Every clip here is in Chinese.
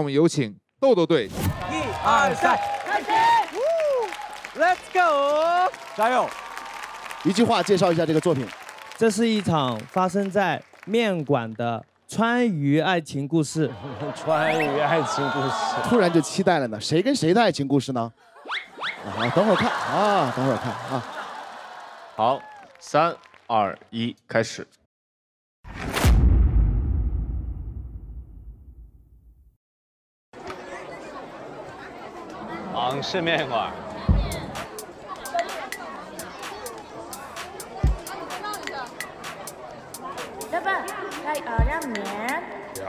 我们有请豆豆队。一二三，开始，Let's go，加油！一句话介绍一下这个作品。这是一场发生在面馆的川渝爱情故事。川渝爱情故事，突然就期待了呢。谁跟谁的爱情故事呢？啊，等会儿看啊，等会儿看啊。好，三二一，开始。杭式面馆。老板，来二两面。要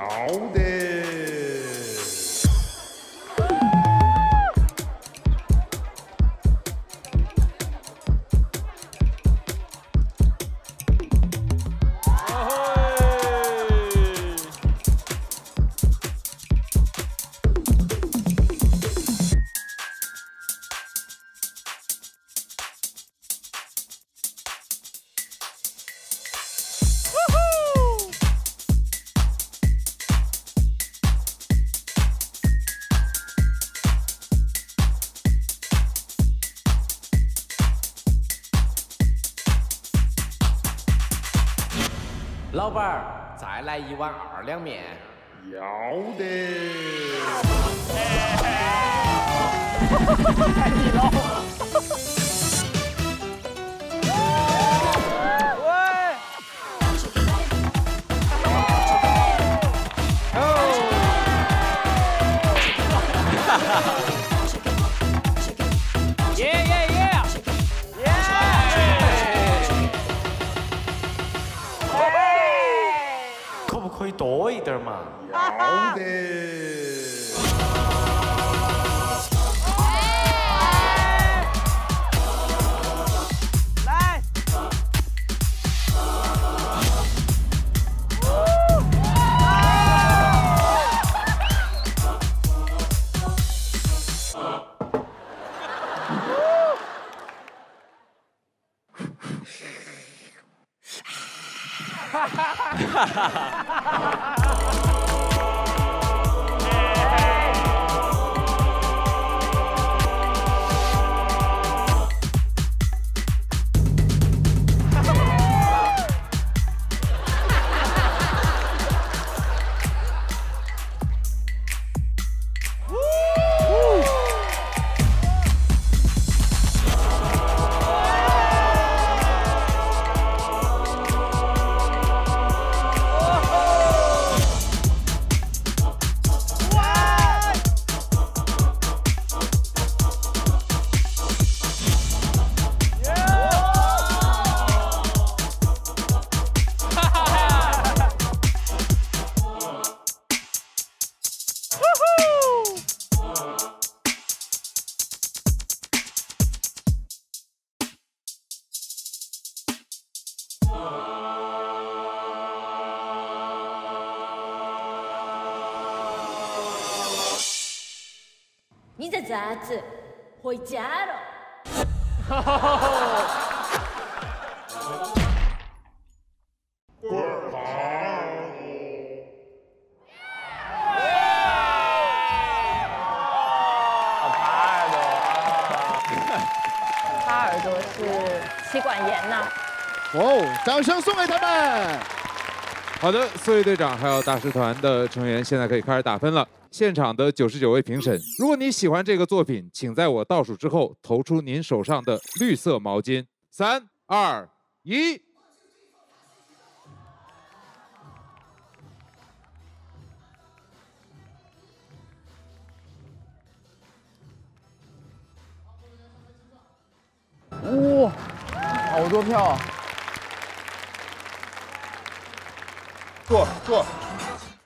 老板儿，再来一碗二两面。要得。耶你在咋子？回家了。他耳朵是妻管严呐。哦，掌声送给他们。好的，四位队长还有大师团的成员，现在可以开始打分了。现场的九十九位评审，如果你喜欢这个作品，请在我倒数之后投出您手上的绿色毛巾。三、二、一。哇，好多票啊！坐坐，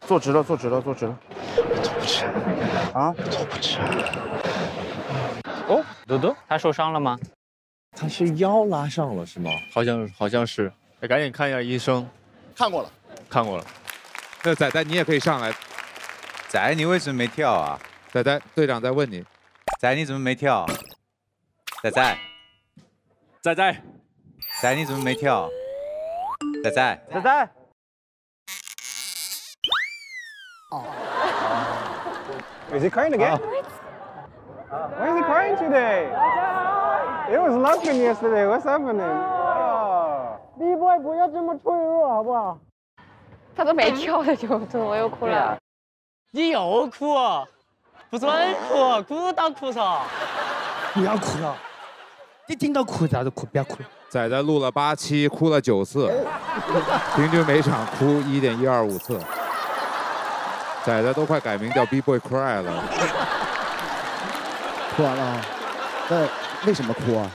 坐直了，坐直了，坐直了。坐不直啊？坐不吃。哦，德德，他受伤了吗？他是腰拉伤了是吗？好像好像是，哎，赶紧看一下医生。看过了，看过了。那仔仔你也可以上来。仔，你为什么没跳啊？仔仔，队长在问你。仔，你怎么没跳？仔仔，仔仔，仔，你怎么没跳？仔仔，仔仔。Is he crying again? Why is he crying today? It was laughing yesterday. What's happening? B boy 不要这么脆弱，好不好？他都没跳的就怎么又哭了？你又哭，不准哭，哭到哭啥。不要哭了，你听到哭咋子哭？不要哭。仔仔录了八期，哭了九次，平均每场哭一点一二五次。仔仔都快改名叫 B Boy Cry 了。哭完了啊，那为什么哭啊？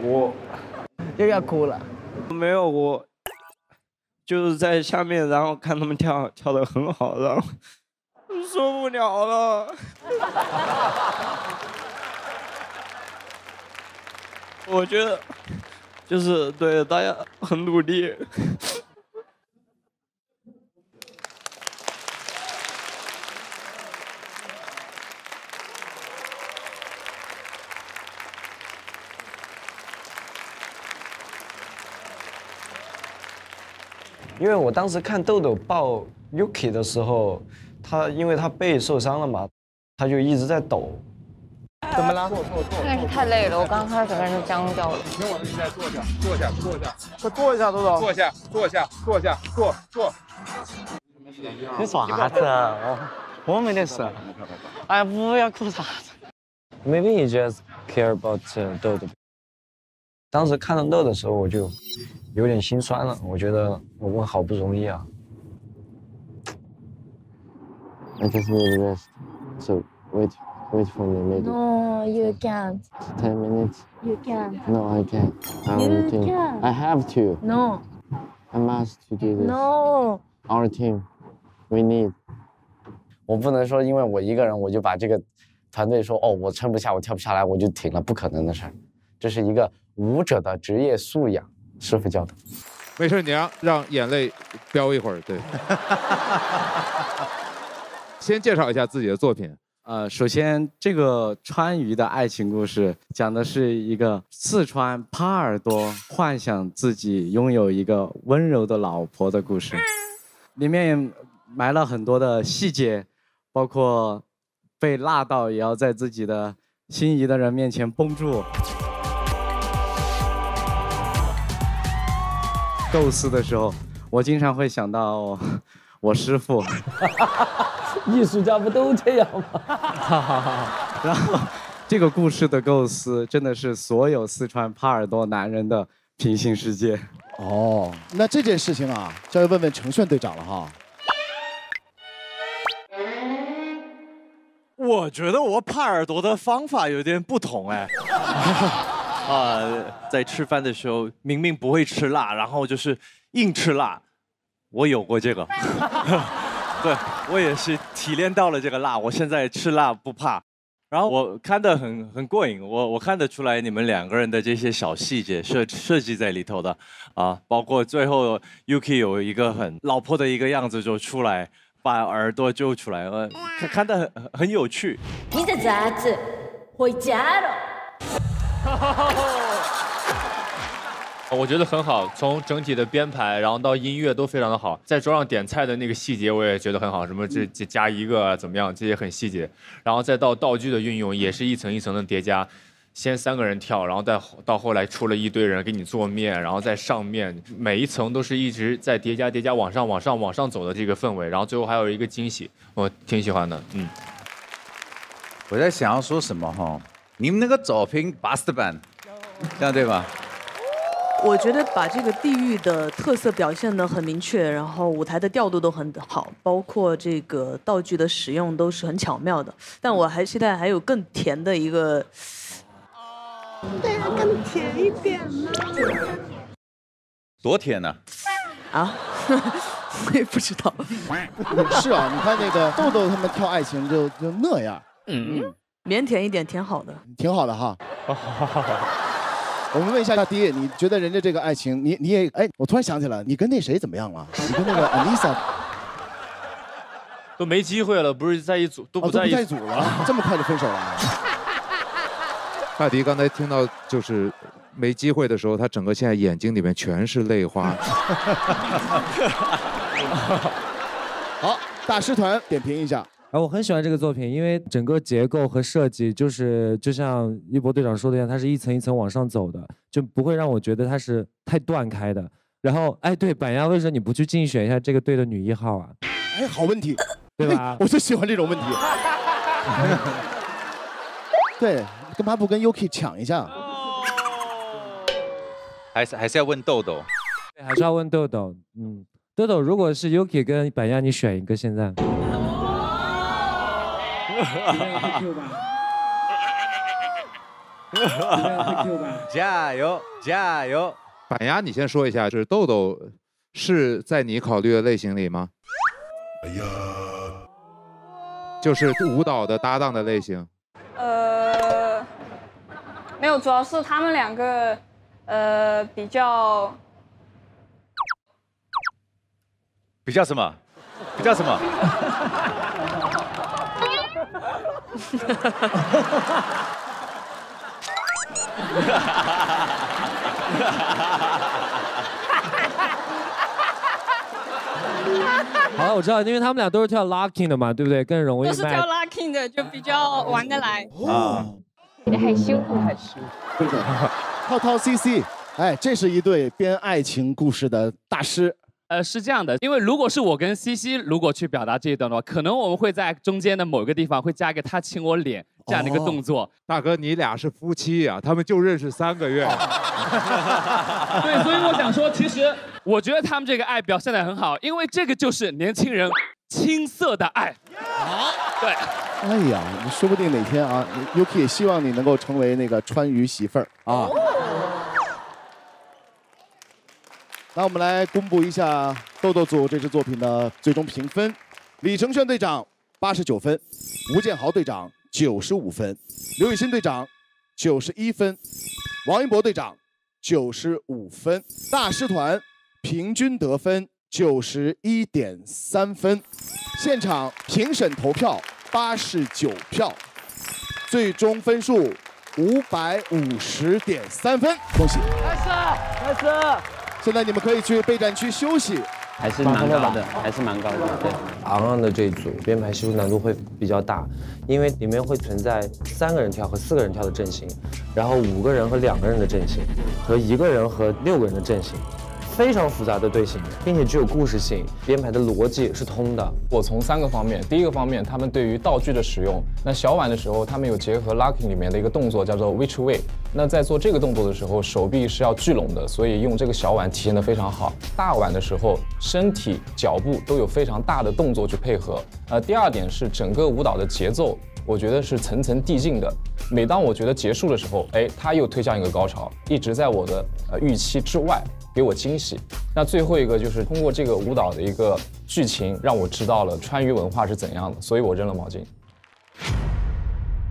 我又要哭了。没有，我就是在下面，然后看他们跳，跳的很好，然后受不了了。我觉得就是对大家很努力。因为我当时看豆豆抱 Yuki 的时候，他因为他背受伤了嘛，他就一直在抖。怎么了？应该是太累了，我刚刚看到整个人都僵掉了。听我的，你再坐下，坐下，坐下，快坐一下，豆豆。坐下，坐下，坐下，坐坐。你说啥子？我我没得事。哎，不要哭啥子。Maybe you just care about 豆豆。当时看到豆的时候，我就有点心酸了。我觉得我们好不容易啊。I just need rest. So wait, wait for me maybe. No, you can't. Ten minutes. You can't. No, I can't. You team. can. I have to. No. I must to do this. No. Our team. We need. 我不能说因为我一个人我就把这个团队说哦我撑不下我跳不下来我就停了，不可能的事儿。这是一个舞者的职业素养，师傅教的。没事，你让让眼泪飙一会儿，对。先介绍一下自己的作品。呃，首先这个川渝的爱情故事讲的是一个四川耙耳朵幻想自己拥有一个温柔的老婆的故事，里面埋了很多的细节，包括被辣到也要在自己的心仪的人面前绷住。构思的时候，我经常会想到我师傅。艺术家不都这样吗？然后，这个故事的构思真的是所有四川耙耳朵男人的平行世界。哦，那这件事情啊，就要问问程炫队长了哈。我觉得我耙耳朵的方法有点不同哎。啊，在吃饭的时候明明不会吃辣，然后就是硬吃辣。我有过这个，对我也是提炼到了这个辣，我现在吃辣不怕。然后我看得很很过瘾，我我看得出来你们两个人的这些小细节设设计在里头的啊，包括最后 Yuki 有一个很老婆的一个样子就出来，把耳朵揪出来，呃，看看得很很有趣。你在咋子？回家了。我觉得很好，从整体的编排，然后到音乐都非常的好，在桌上点菜的那个细节我也觉得很好，什么这这加一个啊怎么样，这些很细节，然后再到道具的运用也是一层一层的叠加，先三个人跳，然后再到后来出了一堆人给你做面，然后在上面每一层都是一直在叠加叠加往上往上往上走的这个氛围，然后最后还有一个惊喜，我挺喜欢的，嗯。我在想要说什么哈？你们那个作品 bust 版，这样对吧？我觉得把这个地域的特色表现得很明确，然后舞台的调度都很好，包括这个道具的使用都是很巧妙的。但我还期待还有更甜的一个，对啊，更甜一点呢。多甜呢、啊，我也不知道。是啊，你看那个豆豆他们跳爱情就就那样，嗯，腼腆一点，挺好的。挺好的哈。我们问一下大迪，你觉得人家这个爱情，你你也哎，我突然想起来，你跟那谁怎么样了？你跟那个 Anissa 都没机会了，不是在一组，都哦都不不在一在一组了，这么快就分手了？大迪刚才听到就是没机会的时候，他整个现在眼睛里面全是泪花。好，大师团点评一下。然后我很喜欢这个作品，因为整个结构和设计就是就像一博队长说的一样，它是一层一层往上走的，就不会让我觉得它是太断开的。然后，哎，对，板鸭，为什么你不去竞选一下这个队的女一号啊？哎，好问题，对吧？我就喜欢这种问题。对，干嘛不跟 Yuki 抢一下？还是还是要问豆豆。对，还是要问豆豆。嗯，豆豆，如果是 Yuki 跟板鸭，你选一个现在。加油加油！板鸭，你先说一下，就是豆豆是在你考虑的类型里吗？哎呀，就是舞蹈的搭档的类型。呃，没有，主要是他们两个，呃，比较比较什么？比较什么？好了，我知道，因为他们俩都是跳 locking 的嘛，对不对？更容易卖都是跳 locking 的，就比较玩得来。啊，很辛苦，很辛苦。涛涛 CC，哎，这是一对编爱情故事的大师。呃，是这样的，因为如果是我跟西西如果去表达这一段的话，可能我们会在中间的某个地方会加一个他亲我脸这样的一个动作。大哥，你俩是夫妻呀、他们就认识三个月。对，所以我想说，其实我觉得他们这个爱表现得很好，因为这个就是年轻人青涩的爱。对。哎呀，你说不定哪天啊，Yuki 也希望你能够成为那个川渝媳妇儿啊。那我们来公布一下豆豆组这支作品的最终评分：李承铉队长八十九分，吴建豪队长九十五分，刘雨欣队长九十一分，王一博队长九十五分，大师团平均得分九十一点三分，现场评审投票八十九票，最终分数五百五十点三分，恭喜！开始，开始。现在你们可以去备战区休息。还是蛮高的，还是蛮高的。对，昂昂的这一组编排系数难度会比较大，因为里面会存在三个人跳和四个人跳的阵型，然后五个人和两个人的阵型，和一个人和六个人的阵型，非常复杂的队形，并且具有故事性，编排的逻辑是通的。我从三个方面，第一个方面，他们对于道具的使用，那小碗的时候，他们有结合 Lucky 里面的一个动作叫做 which way，那在做这个动作的时候，手臂是要聚拢的，所以用这个小碗体现的非常好。大碗的时候，身体、脚步都有非常大的动作去配合。呃，第二点是整个舞蹈的节奏，我觉得是层层递进的。每当我觉得结束的时候，哎，它又推向一个高潮，一直在我的呃预期之外。给我惊喜。那最后一个就是通过这个舞蹈的一个剧情让我知道了川渝文化是怎样的所以我扔了毛巾。